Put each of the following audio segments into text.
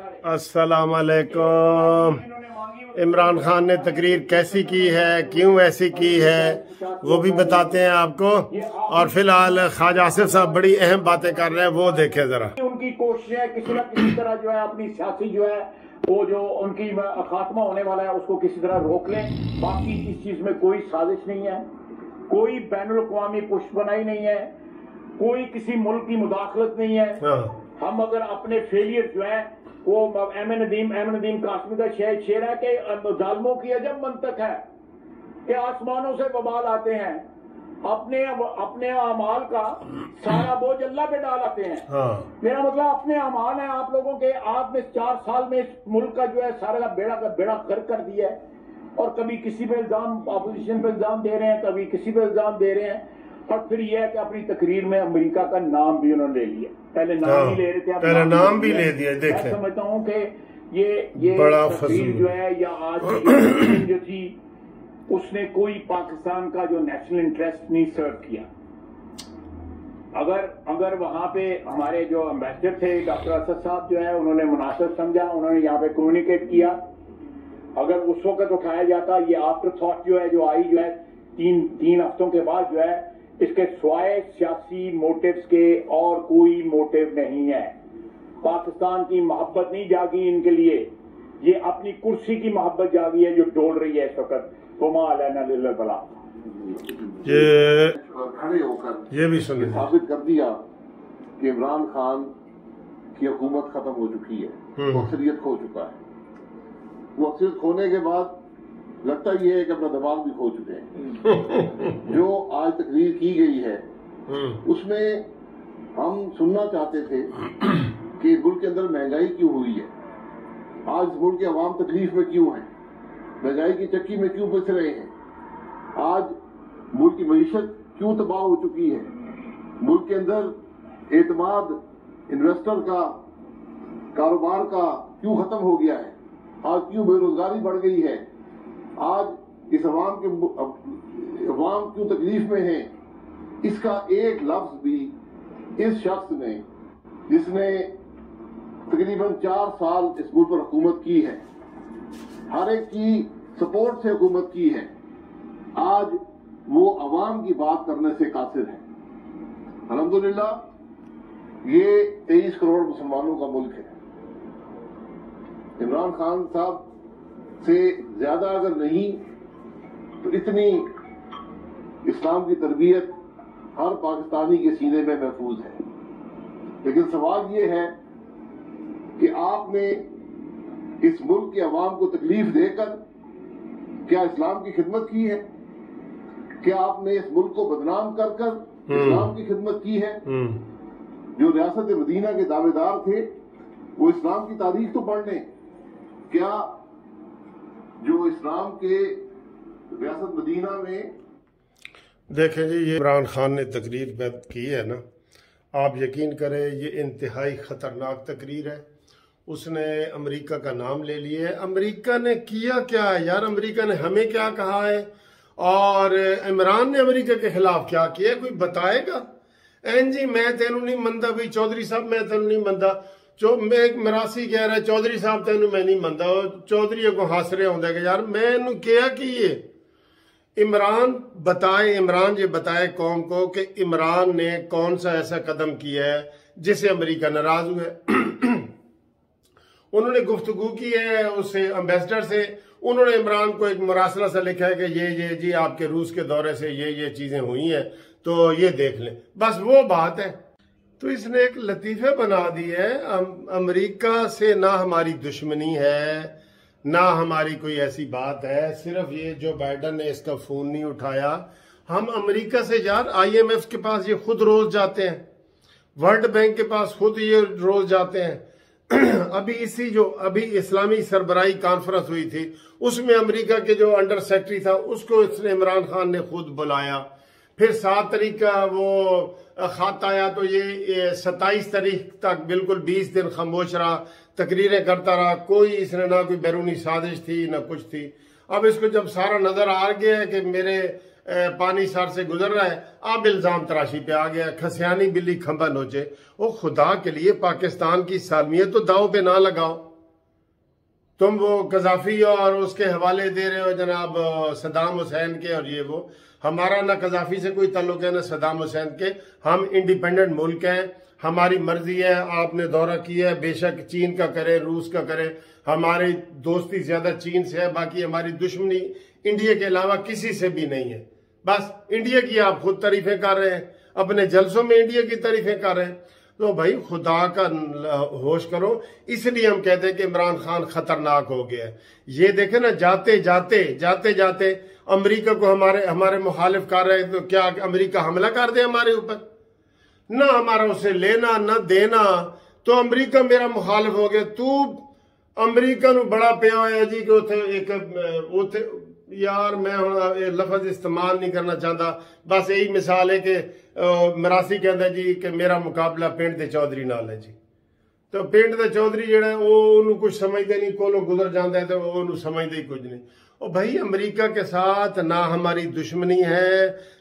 अस्सलाम वालेकुम इमरान खान ने तकरीर कैसी की है क्यों ऐसी की है वो भी बताते हैं आपको। और फ़िलहाल ख्वाजा आसिफ साहब बड़ी अहम बातें कर रहे हैं वो देखें जरा। उनकी कोशिश है किसी न किसी तरह जो है अपनी सियासी जो है वो जो उनकी खात्मा होने वाला है उसको किसी तरह रोक लें। बाकी इस चीज़ में कोई साजिश नहीं है। कोई बैन अवी पुष्प बनाई नहीं है। कोई किसी मुल्क की मुदाखलत नहीं है। हाँ। हम अगर अपने फेलियर जो है वो एम नदीम एम नदीम काश्मीर का शेर शेर है कि जालमों की अजब मंतक है कि आसमानों से बबाल आते हैं अपने अपने अमाल का सारा बोझ अल्लाह पे डाल आते हैं। हाँ। मेरा मतलब अपने अमाल है आप लोगों के आपने चार साल में इस मुल्क का जो है सारा का बेड़ा का बेड़ा कर कर दिया है। और कभी किसी पे इल्ज़ाम अपोजिशन पे इल्ज़ाम दे रहे हैं कभी किसी पे इल्ज़ाम दे रहे हैं। और फिर यह है कि अपनी तकरीर में अमेरिका का नाम भी उन्होंने ले लिया। पहले नाम हाँ, ही ले रहे थे अब पहले नाम भी ले दिया, देखें। मैं समझता हूँ कि ये ये तकरीर जो है या आज जो जो थी उसने कोई पाकिस्तान का जो नेशनल इंटरेस्ट नहीं सर्व किया। अगर अगर वहाँ पे हमारे जो एम्बेसडर थे डॉक्टर असद साहब जो है उन्होंने मुनासिब समझा उन्होंने यहाँ पे कम्युनिकेट किया। अगर उस वक्त उठाया जाता ये आफ्टर थॉट जो है जो आई जो है तीन तीन हफ्तों के बाद जो है इसके स्वाय सियासी मोटिव्स के और कोई मोटिव नहीं है। पाकिस्तान की मोहब्बत नहीं जागी इनके लिए। ये अपनी कुर्सी की मोहब्बत जागी है जो डोल रही है इस वक्त। बला। ये खड़े होकर ये भी ये साबित कर दिया कि इमरान खान की हुकूमत खत्म हो चुकी है। हम्म। अक्सरियत खो चुका है। वो अक्सरियत खोने के बाद लगता ही है कि अपना दिमाग भी खो चुके हैं। जो आज तकरीर की गई है हम्म, उसमें हम सुनना चाहते थे कि मुल्क के अंदर महँगाई क्यों हुई है? आज मुल्क के अवाम तकलीफ़ में क्यों है? महँगाई की चक्की में क्यों फंस रहे हैं? आज मुल्क की मीशत क्यों तबाह हो चुकी है? मुल्क के अंदर एतमाद इन्वेस्टर का कारोबार का क्यों खत्म हो गया है? आज क्यों बेरोजगारी बढ़ गई है? आज इस अवाम के अवाम क्यों तकलीफ़ में है? इसका एक लफ्ज भी इस शख्स ने, जिसने तकरीबन चार साल इस मुल्क पर हुकूमत की है, हर एक की सपोर्ट से हुकूमत की है, आज वो अवाम की बात करने से कासिर है। अलहमदुलिल्लाह, ये तेईस करोड़ मुसलमानों का मुल्क है। इमरान खान साहब से ज़्यादा अगर नहीं तो इतनी इस्लाम की तरबियत हर पाकिस्तानी के सीने में महफूज है। लेकिन सवाल ये है कि आपने इस मुल्क के अवाम को तकलीफ़ देकर क्या इस्लाम की खिदमत की है? क्या आपने इस मुल्क को बदनाम कर कर इस्लाम की खिदमत की है? हम्म, जो रियासत मदीना के दावेदार थे वो इस्लाम की तारीख तो पढ़ लें। क्या जो इस्लाम के रियासत मदीना में देखें जी, ये इमरान खान ने तकरीर बद की है ना। आप यकीन करें, ये इंतहाई ख़तरनाक तकरीर है। उसने अमेरिका का नाम ले लिया है। अमेरिका ने किया क्या है? यार, अमेरिका ने हमें क्या कहा है? और इमरान ने अमेरिका के खिलाफ क्या किया कोई बताएगा? एन जी, मैं तेन नहीं मनता भाई चौधरी साहब, मैं तेन नहीं मनता एक मरासी कह रहा, चौधरी साहब नहीं मनता चौधरी अगों हस रहा होंगे कि यार, मैं इन्हू क्या की है इमरान बताए, इमरान ये बताए कौम को कि इमरान ने कौन सा ऐसा कदम किया है जिससे अमेरिका नाराज़ हुआ उन्होंने गुफ्तगु की है उससे एम्बेसडर से। उन्होंने इमरान को एक मरासला सा लिखा है कि ये ये जी आपके रूस के दौरे से ये ये चीज़ें हुई हैं तो ये देख लें। बस वो बात है। तो इसने एक लतीफे बना दी है। अम- अमेरिका से ना हमारी दुश्मनी है, ना हमारी कोई ऐसी बात है। सिर्फ़ ये जो बाइडन ने इसका फ़ोन नहीं उठाया, हम अमेरिका से यार आईएमएफ के पास ये खुद रोज जाते हैं। वर्ल्ड बैंक के पास खुद ये रोज जाते हैं। अभी इसी जो, अभी इस्लामी सरबराही कॉन्फ्रेंस हुई थी, उसमें अमेरिका के जो अंडर सेक्रेटरी था, उसको इसने इमरान खान ने खुद बुलाया। फिर सात तारीख का वो खत आया तो ये सत्ताईस तारीख तक बिल्कुल बीस दिन खामोश रहा, तकरीरें करता रहा, कोई इसने ना कोई बैरूनी साजिश थी, ना कुछ थी। अब इसको जब सारा नज़र आ गया है कि मेरे पानी सर से गुजर रहा है, अब इल्ज़ाम तराशी पे आ गया, खसियानी बिल्ली खंबा नोचे। वो खुदा के लिए पाकिस्तान की सालमियत तो दाव पे ना लगाओ। तुम वो कजाफी हो और उसके हवाले दे रहे हो जनाब सदाम हुसैन के और ये वो। हमारा ना कजाफी से कोई ताल्लुक है, ना सदाम हुसैन के। हम इंडिपेंडेंट मुल्क हैं, हमारी मर्ज़ी है, आपने दौरा किया है, बेशक चीन का करे, रूस का करे। हमारी दोस्ती ज़्यादा चीन से है, बाकी हमारी दुश्मनी इंडिया के अलावा किसी से भी नहीं है। बस इंडिया की आप खुद तारीफें कर रहे हैं, अपने जलसों में इंडिया की तारीफें कर रहे हैं। तो भाई खुदा का होश करो। इसलिए हम कहते हैं कि इमरान खान खतरनाक हो गया है। ये देखे ना, जाते जाते जाते जाते अमेरिका को हमारे हमारे मुखालिफ कर रहे तो क्या अमेरिका हमला कर दे हमारे ऊपर? ना हमारा उसे लेना, न देना। तो अमेरिका मेरा मुखालिफ हो गया। तू अमरीका बड़ा पिया होया जी कि उथे यार मैं हम लफज इस्तेमाल नहीं करना चाहता बस यही मिसाल है कि मरासी कहता जी कि मेरा मुकाबला पिंड के चौधरी नाल है जी तो पिंड के चौधरी ਜਿਹੜਾ ਉਹ कुछ समझते नहीं कोलो गुजर जाता है तो ਉਹਨੂੰ समझते ही कुछ नहीं और भाई अमेरिका के साथ ना हमारी दुश्मनी है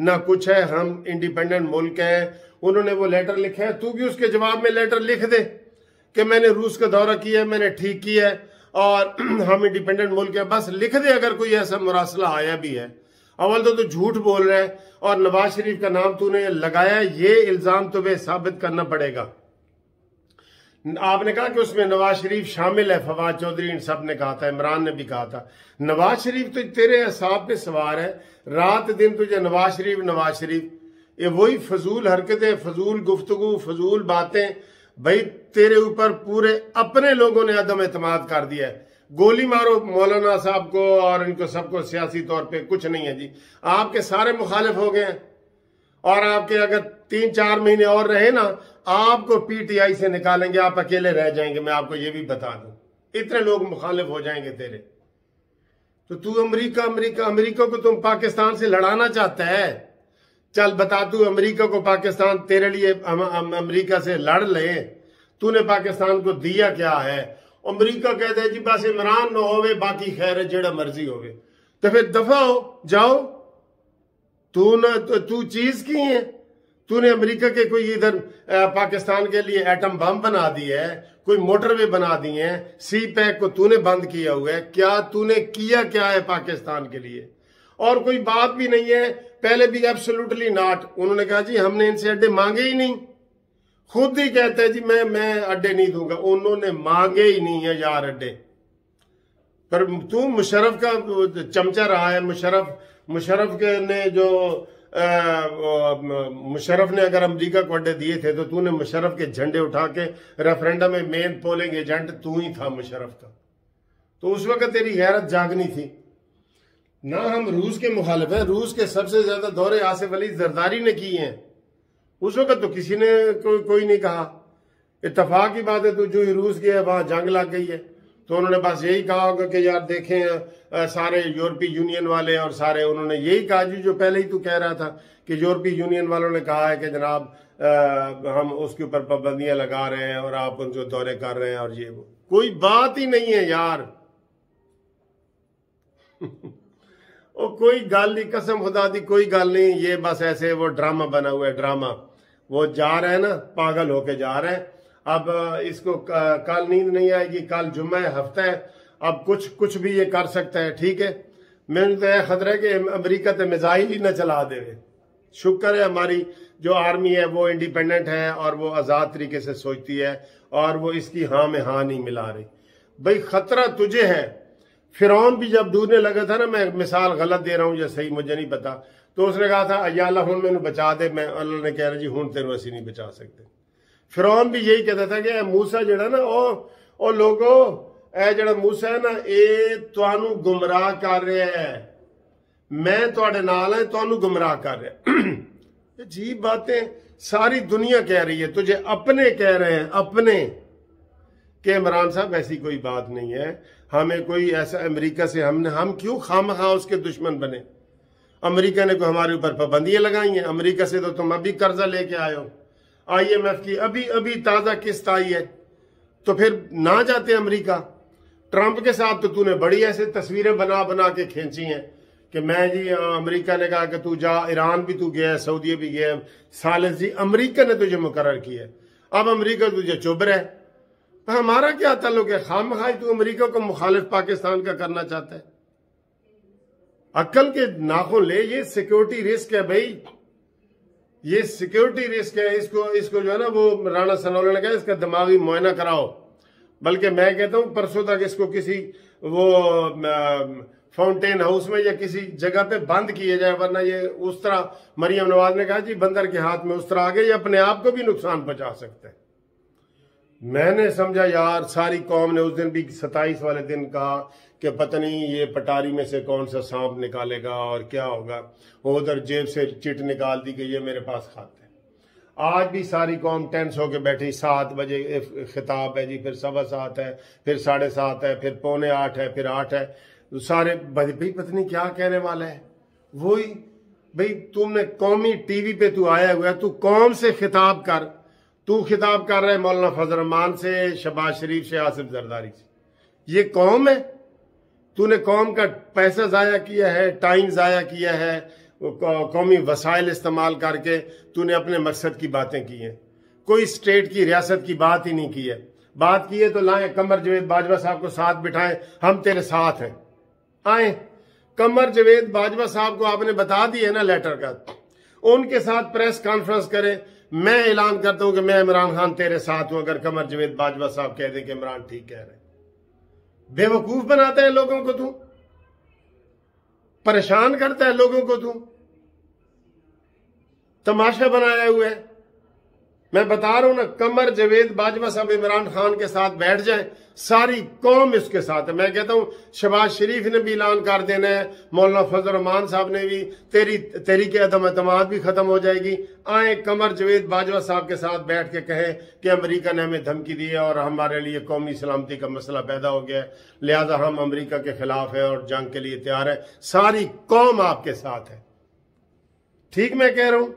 ना कुछ है हम इंडिपेंडेंट मुल्क है उन्होंने वो लेटर लिखे है तू भी उसके जवाब में लेटर लिख दे कि मैंने रूस का दौरा किया है मैंने ठीक किया है और हम इंडिपेंडेंट मुल्क है, बस लिख दे अगर कोई ऐसा मुरासला आया भी है। अवल तो तू झूठ बोल रहा है और नवाज़ शरीफ का नाम तूने लगाया, ये इल्ज़ाम तुम्हें साबित करना पड़ेगा। आपने कहा कि उसमें नवाज़ शरीफ शामिल है, फवाद चौधरी, इन सबने कहा था, इमरान ने भी कहा था। नवाज़ शरीफ तो तेरे हिसाब पे सवार है, रात दिन तुझे नवाज़ शरीफ नवाज़ शरीफ। ये वही फजूल हरकतें, फजूल गुफ्तगु, फजूल बातें भाई, तेरे ऊपर पूरे अपने लोगों ने अदम एतमाद कर दिया है। गोली मारो मौलाना साहब को और इनको सबको सियासी तौर पे कुछ नहीं है जी। आपके सारे मुखालिफ हो गए और आपके अगर तीन चार महीने और रहे ना, आपको पीटीआई से निकालेंगे, आप अकेले रह जाएँगे, मैं आपको ये भी बता दूँ। इतने लोग मुखालिफ हो जाएँगे तेरे। तो तू अमेरिका अमेरिका अमेरिका को तुम पाकिस्तान से लड़ाना चाहता है? चल बता तू, अमेरिका को पाकिस्तान तेरे लिए अमेरिका से लड़ ले। तूने पाकिस्तान को दिया क्या है? अमरीका कहते जी, बस इमरान न हो बाकी खैर है, जेड़ा मर्ज़ी हो तो फिर दफ़ा हो, जाओ। तू न तो तू चीज़ की है? तूने अमेरिका के कोई इधर पाकिस्तान के लिए एटम बम बना दिए है, कोई मोटरवे बना दिए हैं सी पैक को तूने बंद किया हुआ है। क्या तूने किया क्या है पाकिस्तान के लिए? और कोई बात भी नहीं है। पहले भी एब्सोल्युटली नॉट उन्होंने कहा, जी, हमने इनसे अड्डे मांगे ही नहीं। खुद ही कहते हैं, जी, मैं मैं अड्डे नहीं दूँगा। उन्होंने मांगे ही नहीं है यार अड्डे। पर तू मुशरफ का चमचा रहा है। मुशरफ मुशरफ के ने जो मुशरफ ने अगर अमेरिका को अड्डे दिए थे तो तूने मुशरफ के झंडे उठा के रेफरेंडम में मेन पोलिंग एजेंट तू ही था मुशरफ का। तो उस वक्त तेरी गैरत जागनी थी। ना हम रूस के मुखालिफ हैं। रूस के सबसे ज़्यादा दौरे आसिफ अली जरदारी ने किए हैं। उस वक्त तो किसी ने को, कोई नहीं कहा। इतफाक की बात है तो जो ही रूस गया वहाँ जंग लग गई है। तो उन्होंने बस यही कहा होगा कि यार देखें सारे यूरोपीय यूनियन वाले और सारे उन्होंने यही कहा जी जो पहले ही तू कह रहा था कि यूरोपीय यूनियन वालों ने कहा है कि जनाब हम उसके ऊपर पाबंदियाँ लगा रहे हैं और आप उनको दौरे कर रहे हैं और ये वो। कोई बात ही नहीं है यार। वो कोई गल नहीं, कसम खुदा दी, कोई गल नहीं। ये बस ऐसे वो ड्रामा बना हुआ है, ड्रामा। वो जा रहे हैं ना, पागल होके जा रहे हैं। अब इसको कल नींद नहीं आएगी, कल जुम्मा है, हफ़्ता है। अब कुछ कुछ भी ये कर सकता है, ठीक है? मैंने तो यह खतरा है कि अमरीका तो मिजाइल ही न चला दे शुक्र है हमारी जो आर्मी है, वो इंडिपेंडेंट है और वो आज़ाद तरीके से सोचती है और वो इसकी हाँ में हाँ नहीं मिला रही। भाई, खतरा तुझे है। फिर भी जब डूबने लगा था ना, मैं मिसाल गलत दे रहा हूँ या सही, मुझे नहीं पता। तो उसने कहा था अल्लाह हूँ मैंने बचा दे। मैं अल्लाह ने कह रहा जी हूँ तेन असं नहीं बचा सकते फिर भी यही कहता था कि मूसा जड़ा ना, ओ लोगो, ए जड़ा मूसा है ना ये तू गुमराह कर रहा है। मैं थोड़े नाल है तू गुमराह कर रहा अजीब बातें सारी दुनिया कह रही है। तुझे अपने कह रहे हैं, अपने। के इमरान साहब, ऐसी कोई बात नहीं है। हमें कोई ऐसा अमेरिका से हमने, हम क्यों खाम खा उसके दुश्मन बने? अमेरिका ने कोई हमारे ऊपर पाबंदियाँ लगाई हैं। अमेरिका से तो तुम अभी कर्जा लेके आए हो। आईएमएफ की अभी अभी ताज़ा किस्त आई है। तो फिर ना जाते अमेरिका। ट्रंप के साथ तो तूने बड़ी ऐसे तस्वीरें बना बना के खींची हैं कि मैं जी अमेरिका ने कहा कि तू जा, ईरान भी तू गया सऊदी भी गया सालिस जी, अमेरिका ने तुझे मुकर किया अब अमेरिका तुझे चुभ रहा है। हमारा क्या ताल्लुक है? खाम खाई तू अमरीका को मुखालिफ पाकिस्तान का करना चाहता है। अक्ल के नाखों ले, ये सिक्योरिटी रिस्क है भाई। ये सिक्योरिटी रिस्क है। इसको इसको जो है ना, वो राणा सनोले ने कहा, इसका दिमागी मुआयना कराओ। बल्कि मैं कहता हूँ, परसों तक इसको किसी वो फाउंटेन हाउस में या किसी जगह पे बंद किए जाए, वरना ये उस तरह मरियम नवाज़ ने कहा, जी, बंदर के हाथ में उस तरह आगे ये अपने आप को भी नुकसान पहुँचा सकते हैं। मैंने समझा, यार, सारी कौम ने उस दिन भी सताइस वाले दिन कहा कि पता नहीं ये पटारी में से कौन सा सांप निकालेगा और क्या होगा। उधर जेब से चिट निकाल दी कि ये मेरे पास खाते आज भी सारी कौम टेंस होके बैठी, सात बजे खिताब है जी, फिर सवा सात है, फिर साढ़े सात है, फिर पौने आठ है, फिर आठ है। सारे भाई पत्नी क्या कहने वाला है? वही, भाई, तुमने कौमी टीवी पे तू आया हुआ है, तू कौम से खिताब कर। तू खिताब कर रहे मौलाना फजल से, शबाज शरीफ से, आसिफ जरदारी से। ये कौम है? तूने कौम का पैसा ज़ाया किया है, टाइम ज़ाया किया है कौमी वसाइल इस्तेमाल करके तूने अपने मकसद की बातें की हैं। कोई स्टेट की रियासत की बात ही नहीं की है। बात की है तो लाए कमर जवेद बाजवा साहब को साथ बिठाएँ, हम तेरे साथ हैं। आए, कमर जवेद बाजवा साहब को आपने बता दिए ना लेटर का। उनके साथ प्रेस कॉन्फ्रेंस करें मैं ऐलान करता हूँ कि मैं इमरान खान तेरे साथ हूँ, अगर कमर जवेद बाजवा साहब कह दें कि इमरान ठीक कह रहे बेवकूफ़ बनाता है लोगों को तू। परेशान करता है लोगों को तू। तमाशा बनाया हुआ है। मैं बता रहा हूँ ना, कमर, जवेद, बाजवा साहब, इमरान खान के साथ बैठ जाए। सारी कौम इसके साथ है। मैं कहता हूँ, शबाज शरीफ ने भी ऐलान कर देना है, मौलाना फजल रमान साहब ने भी, तेरी तेरी के अदम अतमाद भी खत्म हो जाएगी। आए कमर, जवेद, बाजवा साहब के साथ बैठ के कहें कि अमेरिका ने हमें धमकी दी है और हमारे लिए कौमी सलामती का मसला पैदा हो गया है। लिहाजा हम अमरीका के खिलाफ है और जंग के लिए तैयार है। सारी कौम आपके साथ है। ठीक मैं कह रहा हूँ?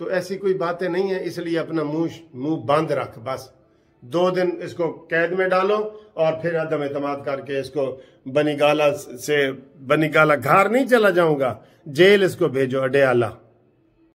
तो ऐसी कोई बातें नहीं है, इसलिए अपना मुँह मुँह बंद रख, बस। दो दिन इसको कैद में डालो और फिर अदम एतम करके इसको बनीगाला से बनीगाला घर नहीं चला जाऊँगा। जेल इसको भेजो अडयाला